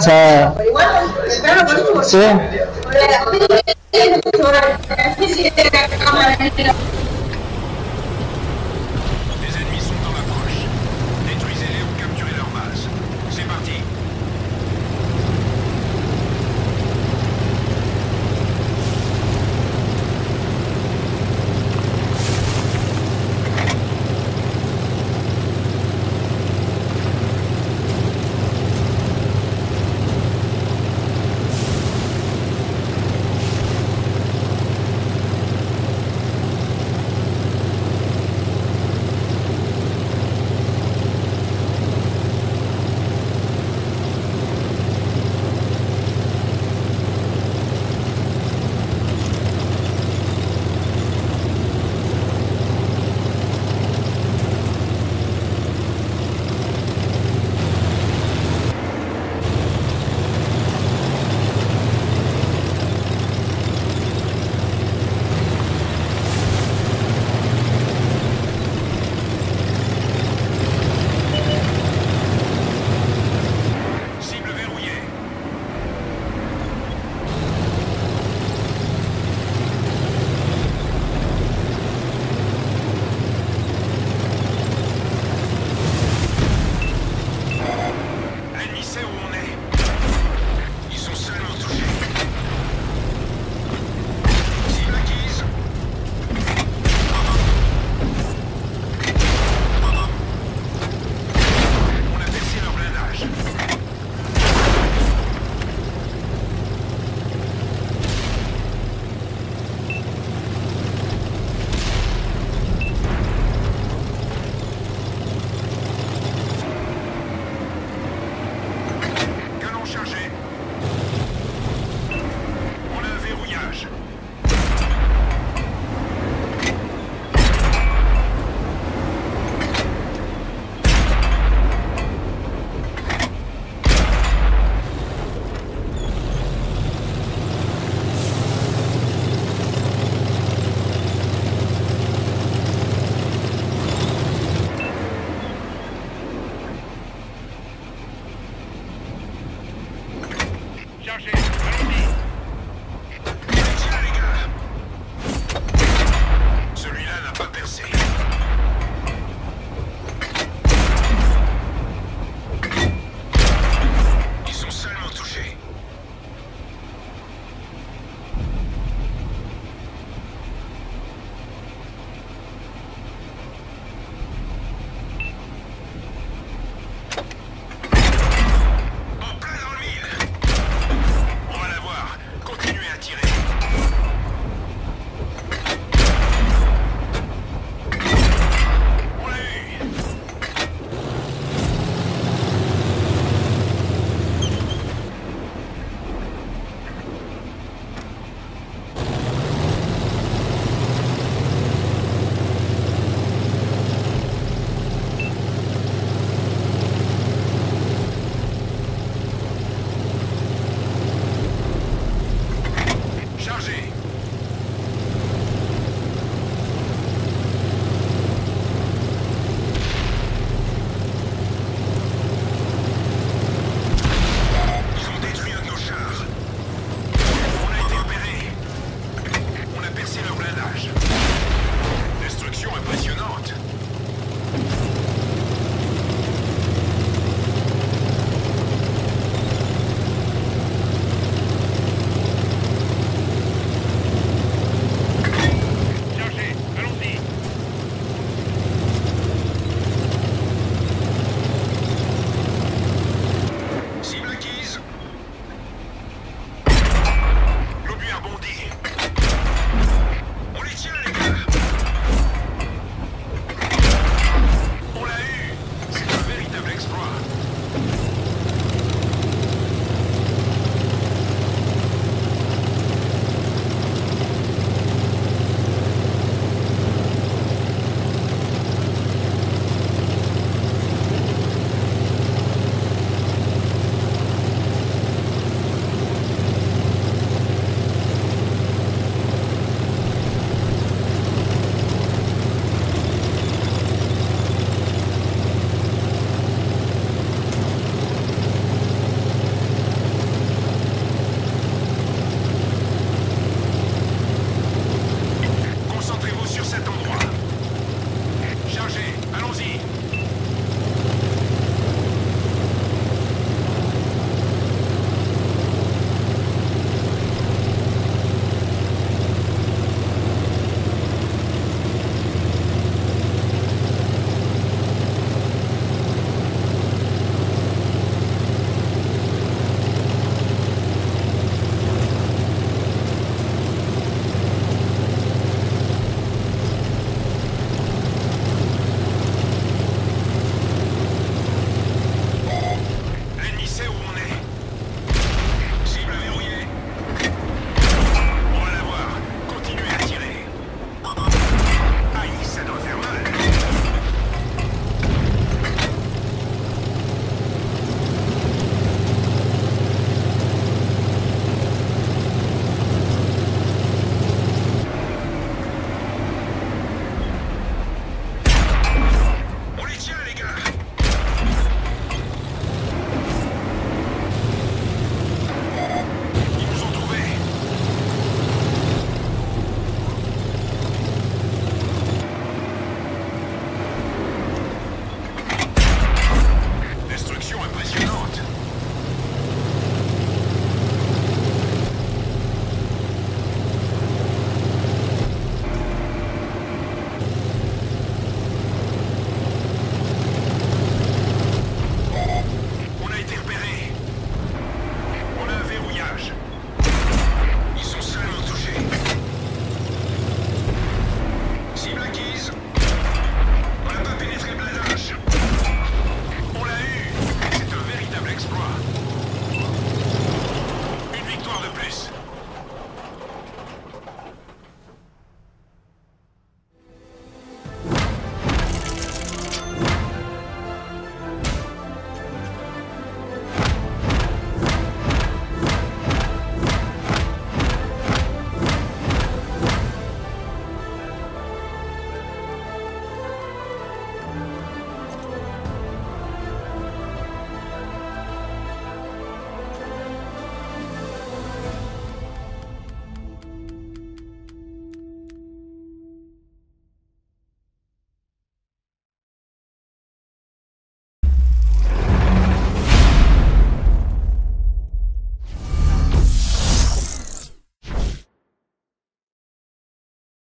cioè sì